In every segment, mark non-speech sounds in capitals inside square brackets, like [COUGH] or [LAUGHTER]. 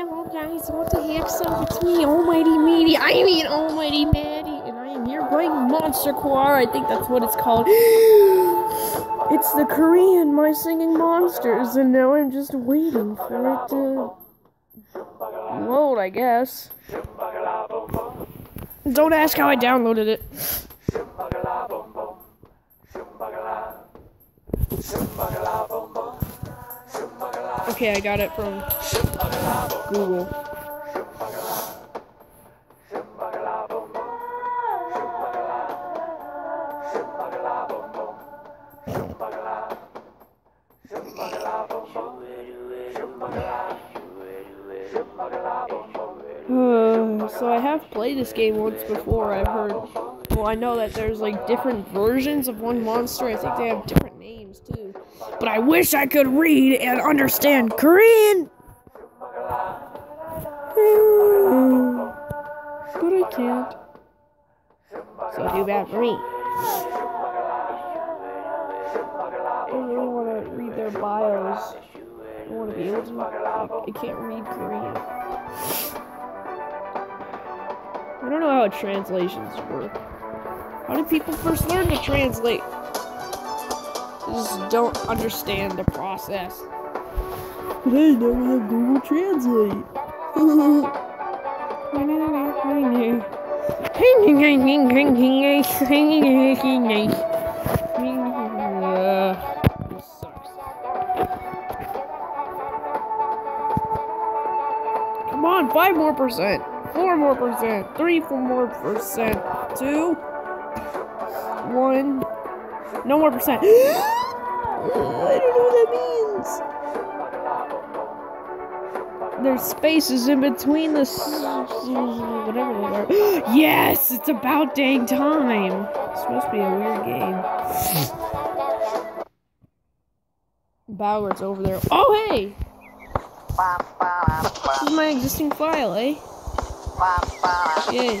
Hello guys, what the heck so it's me, Almighty Meaty, I mean Almighty Maddie, and I am here playing Monster Core, I think that's what it's called. [GASPS] It's the Korean My Singing Monsters, and now I'm just waiting for it to load, I guess. Don't ask how I downloaded it. Okay, I got it from Google. Uh, so I have played this game once before. I've heard. Well, I know that there's like different versions of one monster. I think they have different too. But I wish I could read and understand Korean. But I can't. So too bad for me. I don't really want to read their bios. I want to be able to. I can't read Korean. I don't know how translations work. How do people first learn to translate? I just don't understand the process. Hey, now we have Google Translate. Sucks. Come on, five more percent, four more percent, three, four more percent, two, one, no more percent. [GASPS] [LAUGHS] I don't know what that means. There's spaces in between the whatever they are. [GASPS] yes, it's about dang time. Supposed to be a weird game. Bowers over there. Oh hey, this is my existing file, eh? Yay.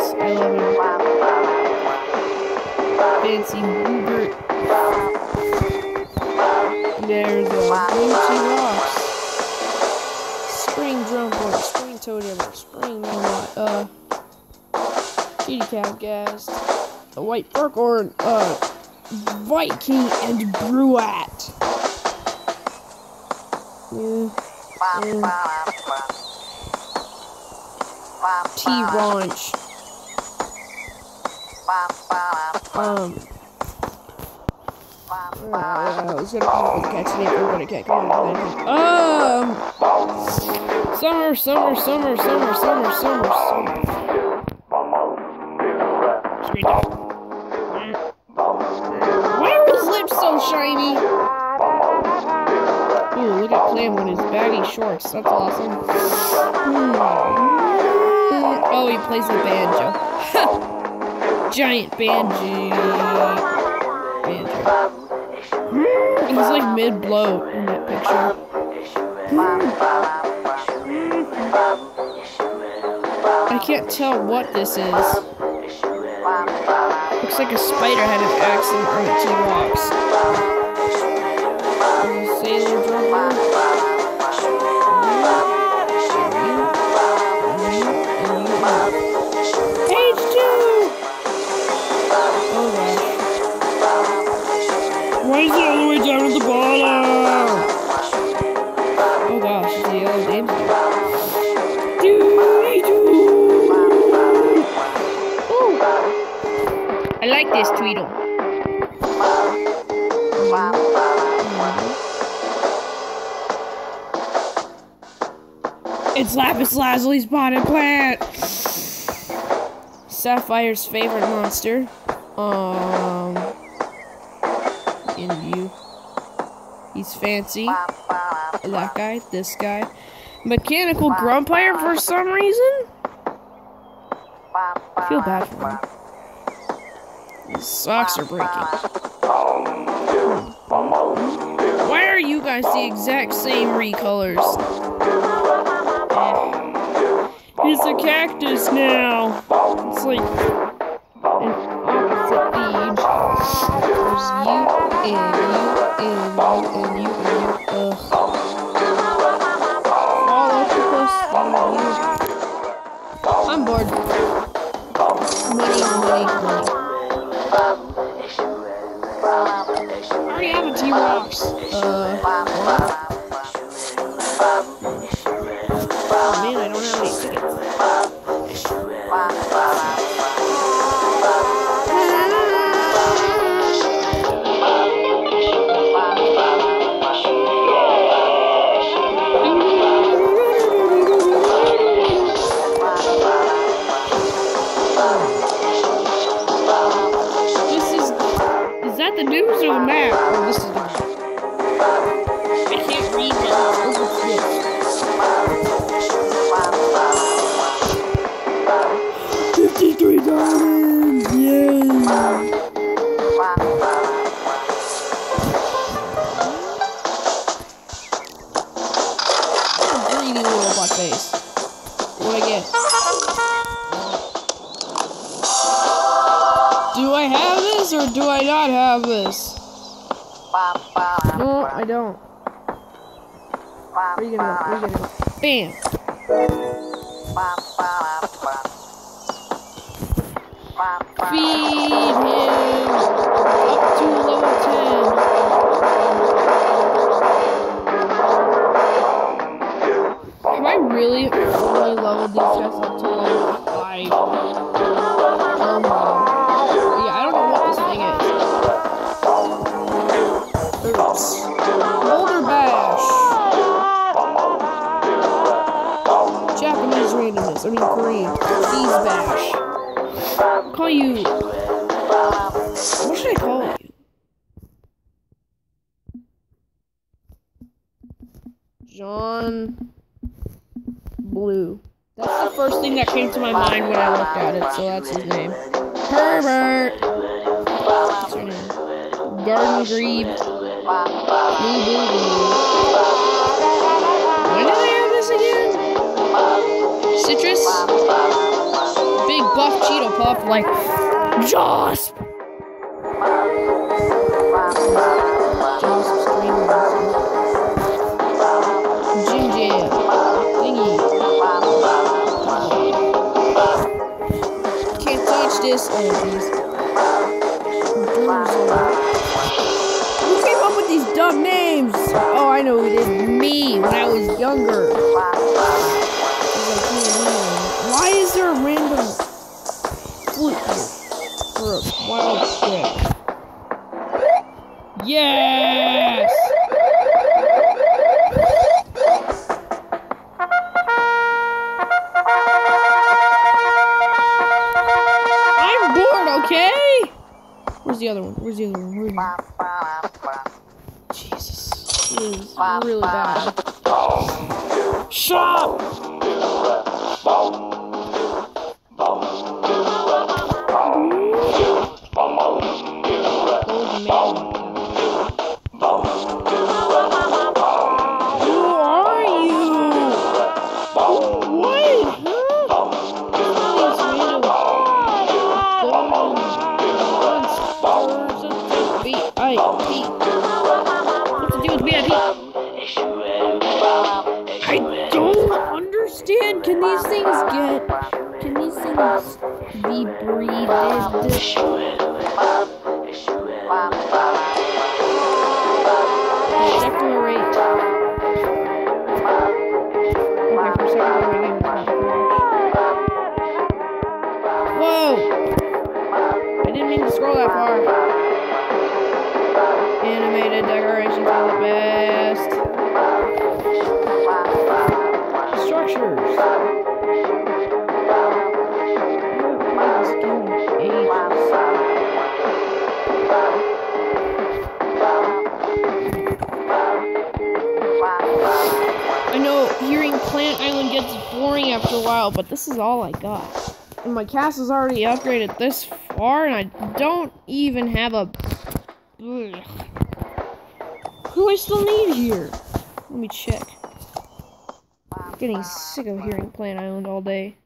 Chris Fancy Hubert. There's a Vinci Ross. Spring Drum boy. Spring toad. Dipper, Spring Melmot, uh, Kitty Cat gas. a White Burkhorn, uh, Viking, and Bruat. Yeah. yeah. T Ranch catchy name, but I can't come up with anything. Um. Summer, summer, summer, summer, summer, summer, summer. Sweet. Why are his lips so shiny? Ooh, look at Clam with his baggy shorts. That's awesome. Hmm. Oh, he plays the banjo. [LAUGHS] Giant banjo. Banjo. He's like mid blow in that picture. I can't tell what this is. Looks like a spider had an accident on the two It's Lazuli spotted plant. Sapphire's favorite monster. Um, in view. He's fancy. That guy, this guy. Mechanical Grumpyre for some reason? I feel bad for him. His socks are breaking. Why are you guys the exact same recolors? He's a cactus now. It's like an opposite age. There's you and you and you and you and you. Ugh. Fall octopus. I'm bored. Money, money, money. I already have a T-Rex. Uh, Where are you gonna go? Where are you gonna go? Bam! Feed Garden Grebe. Blue, blue, blue. When did I have this again? Citrus? Big buff Cheeto Puff like Josp! Josp Stream Jim Jam. Thingy. Can't touch this. Oh, please. Dumb names? Oh, I know who did. Me, when I was younger. I was like, "Hmm, hmm, Why is there a random flute? For a wild trip? Yes! Really bad. Shut up! Things be breeded? Boring after a while, but this is all I got. And my castle's already upgraded this far, and I don't even have a... Ugh. Who I still need here? Let me check. I'm getting sick of hearing Plant Island all day.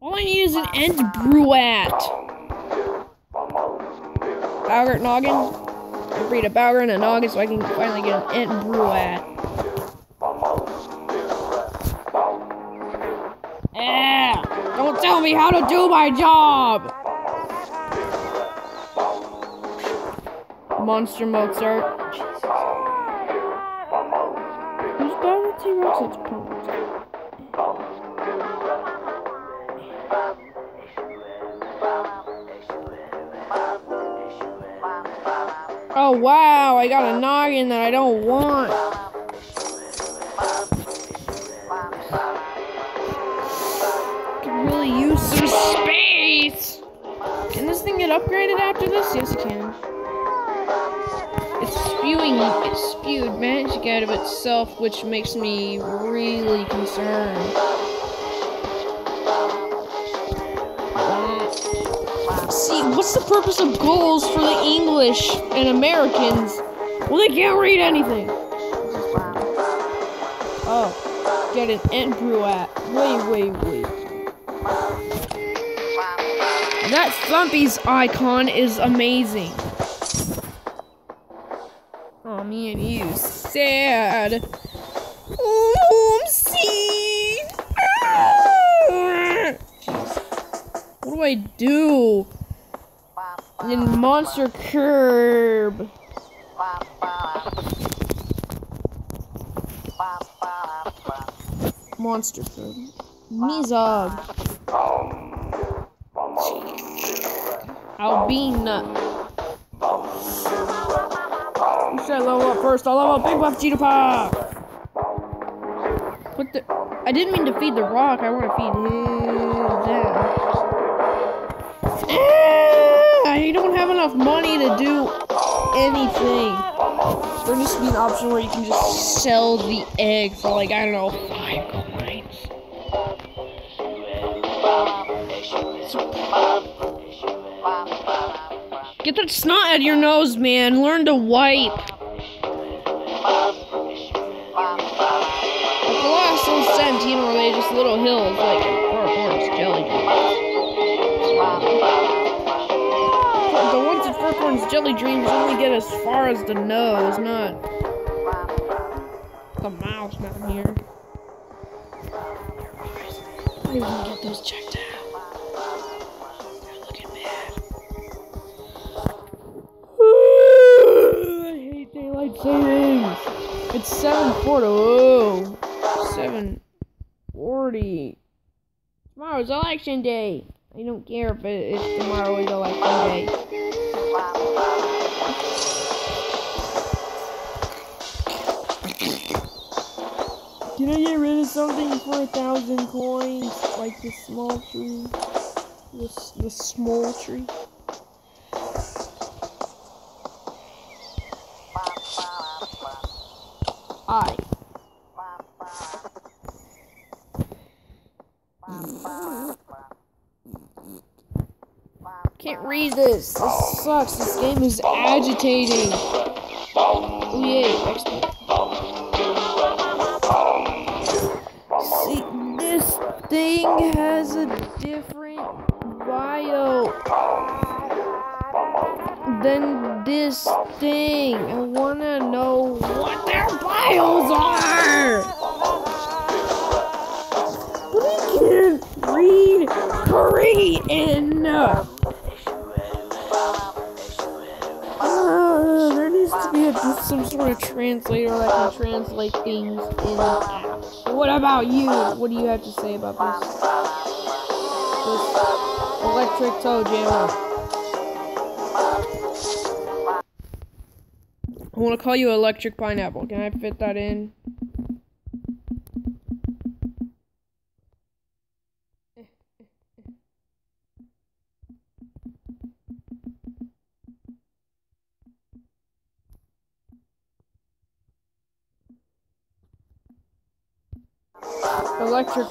All I need is an end Bruat. Bowgart Noggin. Breed a Bowgart and a Noggin so I can finally get an Ent Bruat. Yeah! Don't tell me how to do my job! Monster Mozart. Jesus. Who's Bowgart T-Rex? It's Oh wow, I got a noggin that I don't want. Could really use some space. Can this thing get upgraded after this? Yes, it can. It's spewing, it's spewed magic out of itself, which makes me really concerned. What's the purpose of goals for the English and Americans? Well, they can't read anything. Oh, get an Entbrat. Wait, wait, wait. That Thumpy's icon is amazing. Oh man, you sad. Oh, I'm sad. Ah! What do I do? In Monster Curb. Monster Curb. Mizog. Albina. Who should level up first? I'll level up Big Buff Cheetah Pop! What the? I didn't mean to feed the rock. I want to feed him. I don't have enough money to do anything. There needs to be an option where you can just sell the egg for like, I don't know, five coins. Get that snot out of your nose, man. Learn to wipe. Like the last old Santino were they just little hills like Jelly Dreams only get as far as the nose, not the mouth down here. I to get those checked out. Savings. It's 740. Whoa. 740. Tomorrow's election day. I don't care if, it, if tomorrow is election day. Can I get rid of something for a thousand coins? Like the small tree? The, s- the small tree? I. Can't read this. This sucks. This game is agitating. Oh yay, thing has a different bio than this thing. I wanna know what their bios are. I can't read Korean. Some sort of translator that can translate things in apps. What about you? What do you have to say about this? This electric toe jammer. I want to call you electric pineapple. Can I fit that in?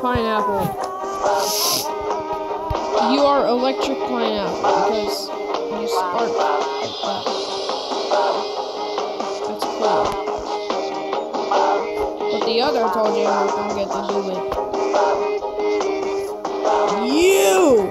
Pineapple. You are electric pineapple because you spark that. That's cool. But the other tall jammers don't get to do it. You!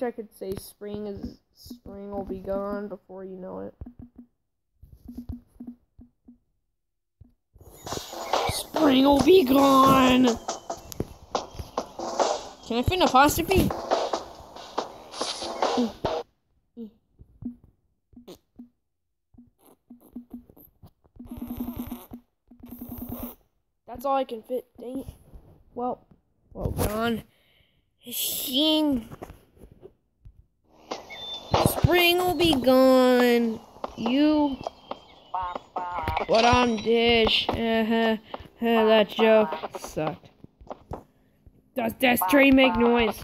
Wish I could say spring is spring will be gone before you know it. Spring will be gone. Can I fit an apostrophe? That's all I can fit. Dang it. Well, well, gone. Spring will be gone. You. What on dish? Uh-huh, uh, that joke sucked. Does this tree make noise?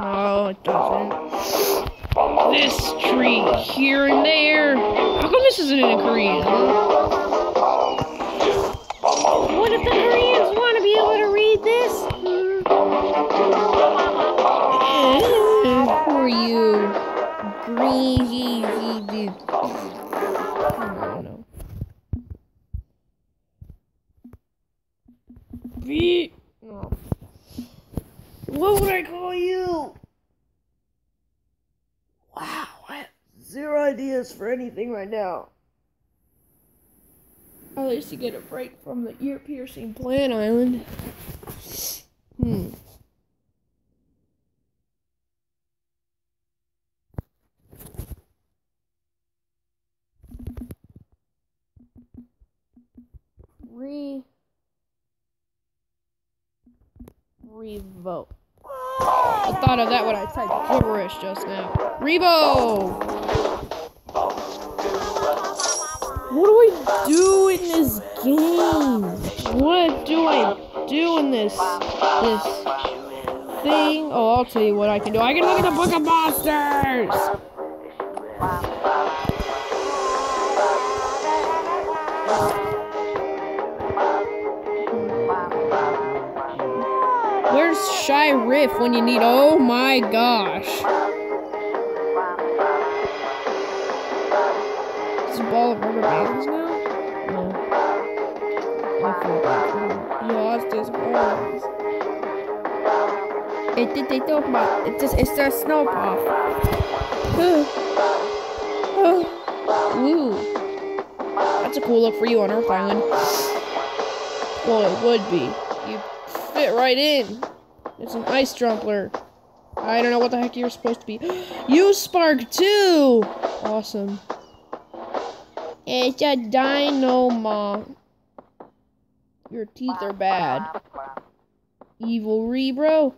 No, it doesn't. This tree here and there. How come this isn't in Korean? What if the Know. V. No. What would I call you? Wow, I have zero ideas for anything right now. At least you get a break from the ear piercing plant island. Hmm. Re Revo. I thought of that when I typed gibberish just now. Revo! What do I do in this game? What do I do in this this thing? Oh, I'll tell you what I can do. I can look at the Book of Monsters! Riff when you need? Oh my gosh. Is a ball of rubber bands now? No. You lost his balls. It did they don't but it just it's just snowball. [SIGHS] Ooh. That's a cool look for you on Earth Island. Well, it would be. You fit right in. It's an ice trumpler. I don't know what the heck you're supposed to be. [GASPS] You spark too! Awesome. It's a dynamo. Your teeth are bad. Evil Reebro.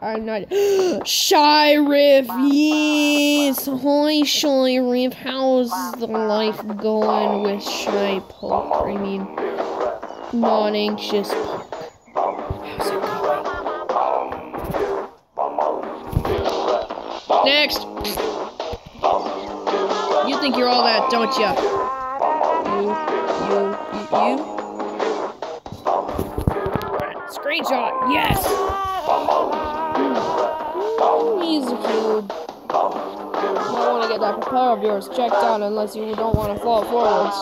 I'm not. [GASPS] Shy Riff, yes! Holy Shy Riff, how's the life going with Shy Poke? I mean, non anxious Next! You think you're all that, don't you? You, you, you, you? Screenshot, yes! He's a cube. I want to get that propeller of yours checked out unless you don't want to fall forwards.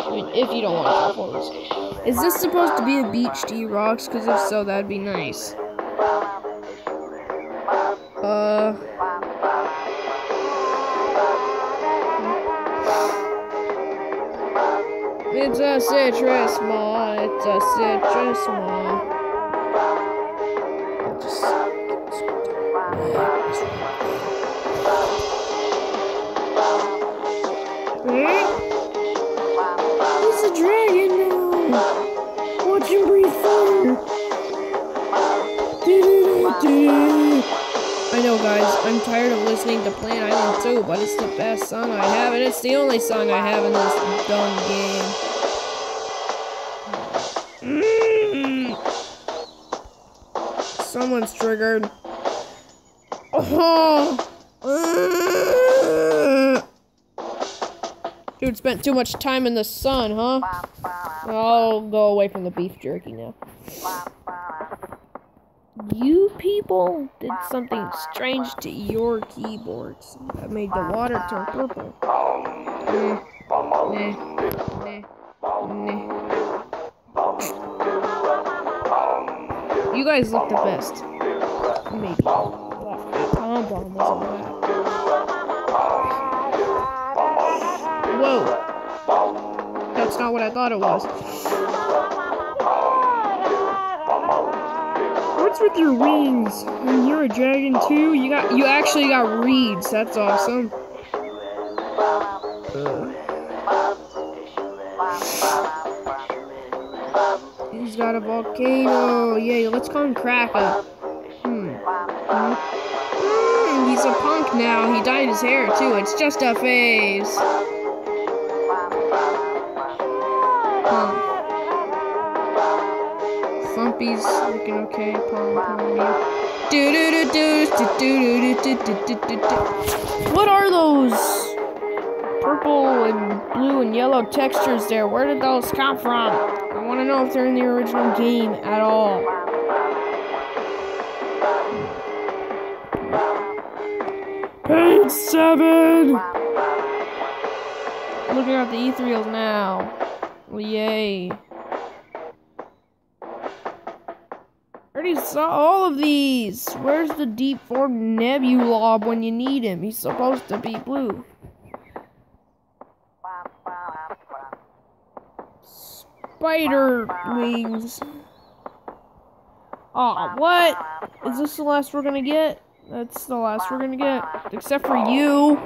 I mean, if you don't want to fall forwards. Is this supposed to be a beach D rocks? Because if so, that'd be nice. Uh... It's a citrus mall, it's a citrus mall. To Plant Island too, but it's the best song I have, and it's the only song I have in this dumb game. Mm. Someone's triggered. Oh. Dude spent too much time in the sun, huh? I'll go away from the beef jerky now. You people did something strange to your keyboards that made the water turn purple. Nah, nah, nah. You guys look the best. Maybe. Tom bomb wasn't Whoa. That's not what I thought it was. What's with your wings? And you're a dragon too? You got you actually got reeds. That's awesome. He's got a volcano. Yeah, let's call him Cracker. Hmm. Hmm, he's a punk now. He dyed his hair too. It's just a phase. Okay. Do do do do do do do do do do do. What are those? Purple and blue and yellow textures there. Where did those come from? I want to know if they're in the original game at all. Page seven. Looking at the ethereals now. Yay. Saw all of these. Where's the deep form Nebulob when you need him? He's supposed to be blue. Spider wings. Aw, oh, what? Is this the last we're gonna get? That's the last we're gonna get. Except for you.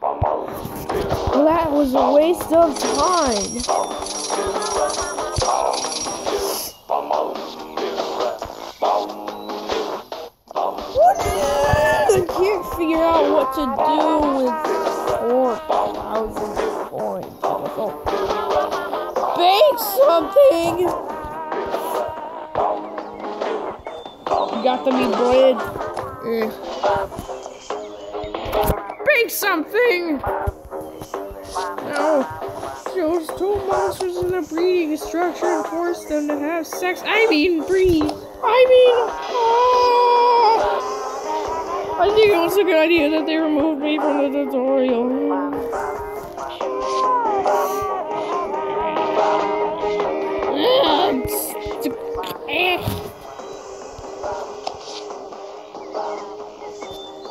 Well, that was a waste of time. Figure out what to do with 4,000 coins. Bake something! You got the meat bread. Eh. Bake something! No. Those two monsters in a breeding structure and force them to have sex. I mean, breed. I mean, oh. I think it was a good idea that they removed me from the tutorial.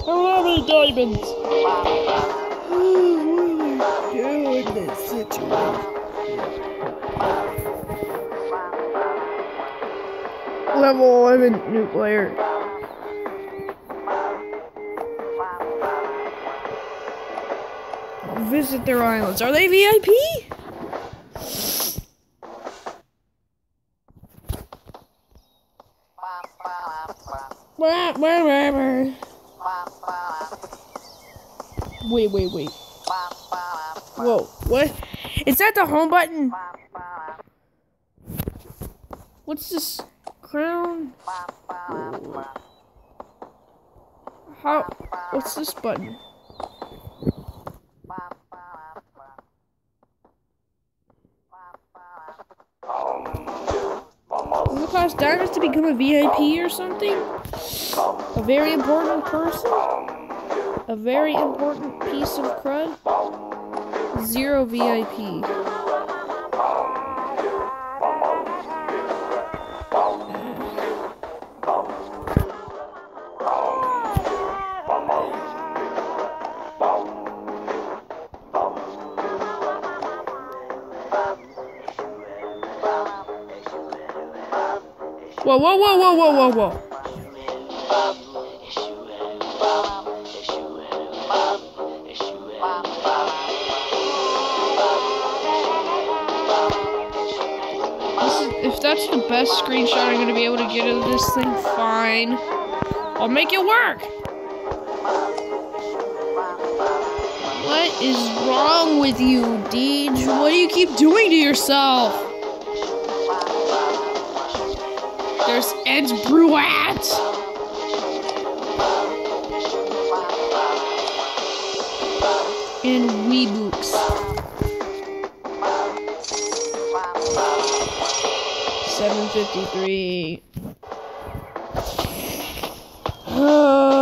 I love the diamonds. what do I do this situation? Level 11 new player. Visit their islands. Are they VIP? Wait, wait, wait. Whoa, what? Is that the home button? What's this? Crown? How? What's this button? Cost diamonds to become a VIP or something? A very important person? A very important piece of crud? Zero VIP. Whoa, whoa, whoa, whoa, whoa, whoa, if that's the best screenshot I'm gonna be able to get of this thing, fine. I'll make it work. What is wrong with you, Deej? What do you keep doing to yourself? There's Ed's Bruat. And Weebooks. 753. [SIGHS]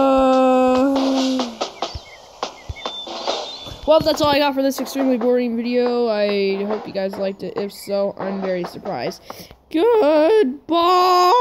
well, that's all I got for this extremely boring video. I hope you guys liked it. If so, I'm very surprised. Goodbye.